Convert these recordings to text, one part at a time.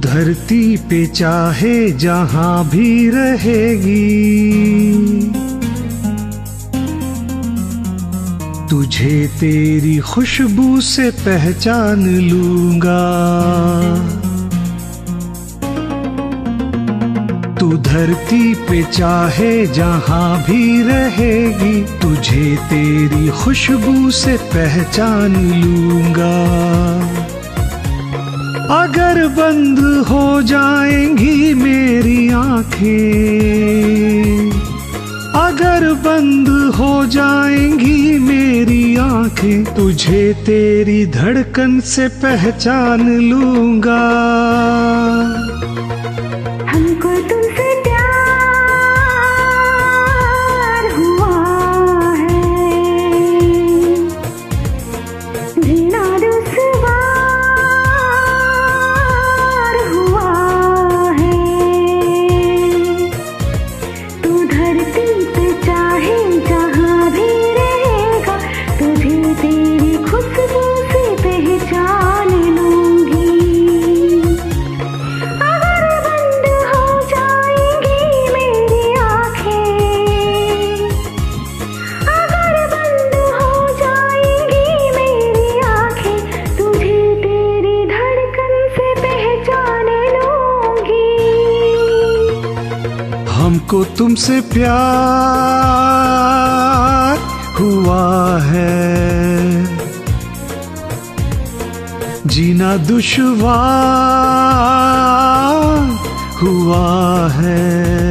धरती पे चाहे जहाँ भी रहेगी। तुझे तेरी खुशबू से पहचान लूँगा। तू धरती पे चाहे जहाँ भी रहेगी, तुझे तेरी खुशबू से पहचान लूँगा। अगर बंद हो जाएँगी मेरी आँखें, अगर बंद हो जाएँगी मेरी आँखें, तुझे तेरी धड़कन से पहचान लूँगा। हमको तुमसे प्यार हुआ है। जीना दुश्वार हुआ है।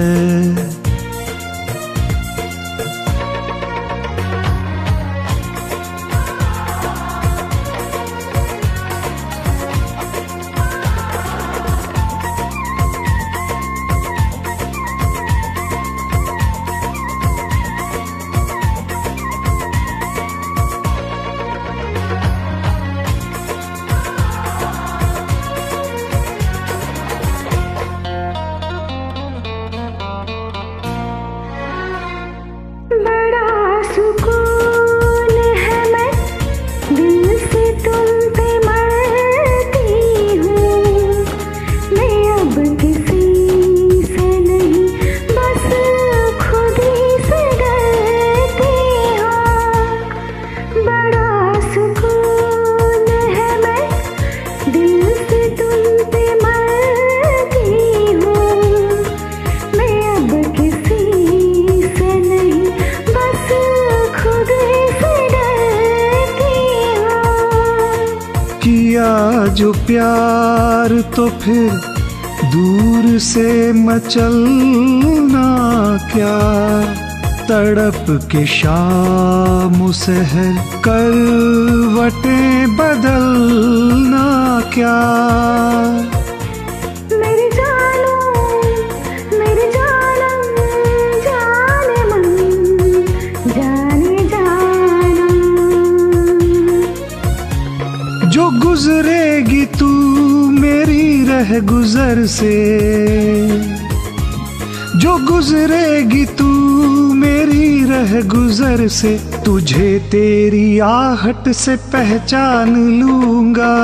प्यार तो फिर दूर से मचलना क्या? तड़प के शाम सहर करवटें बदलना क्या? गुजर से। जो गुजरेगी तू मेरी रह गुजर से, तुझे तेरी आहट से पहचान लूँगा।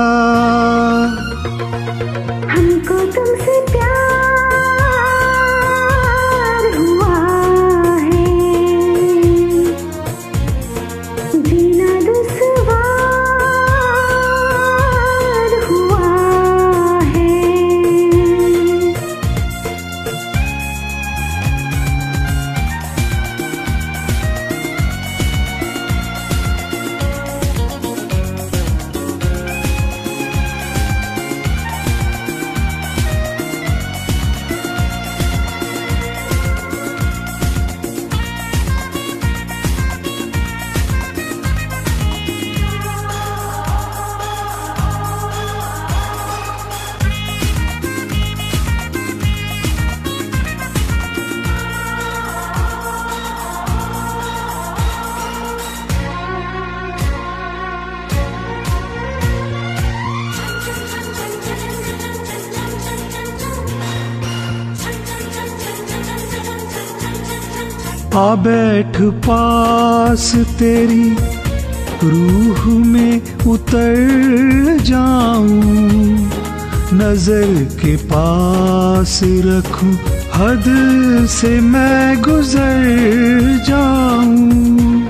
आ बैठ पास तेरी रूह में उतर जाऊँ। नज़र के पास रखूँ, हद से मैं गुजर जाऊँ।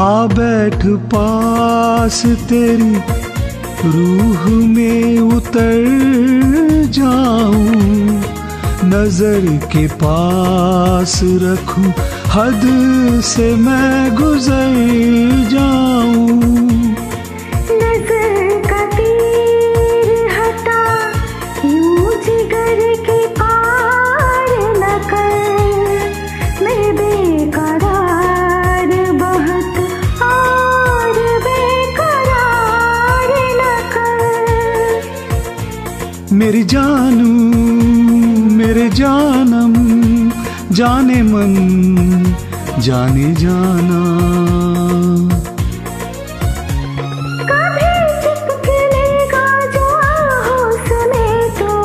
आ बैठ पास तेरी रूह में उतर जाऊँ। नज़र के पास रखूँ हद से मैं गुजर जाऊँ। नज़र का तीर हटा यूँ जिगर के पार न कर। मैं बेकरार बहुत और बेकरार न कर। मेरी जानू जानम जाने मन जाने जाना। तो।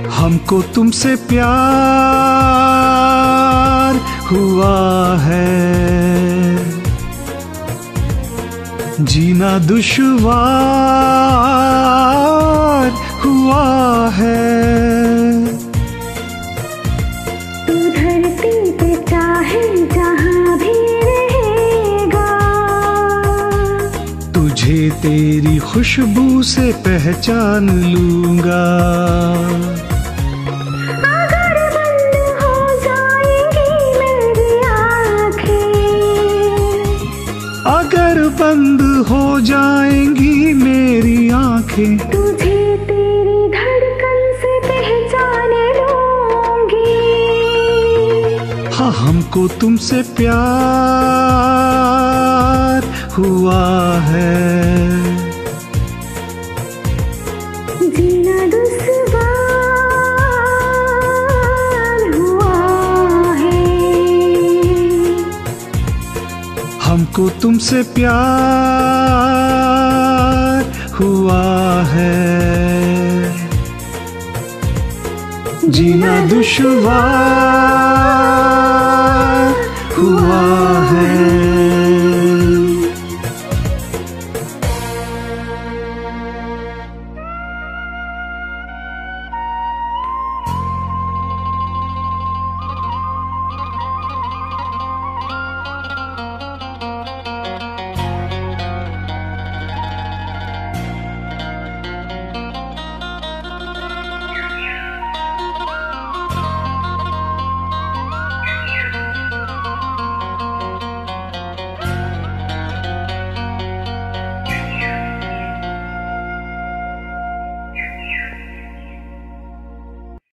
तो। हमको तुमसे प्यार हुआ है। जीना दुश्वार हुआ है। तू तुझे तेरी खुशबू से पहचान लूँगा। बंद हो जाएँगी मेरी आँखें। तुझे तेरी धड़कन से पहचाने लूँगी। हाँ हमको तुमसे प्यार हुआ है। हमको तुमसे प्यार हुआ है। जीना दुश्वार हुआ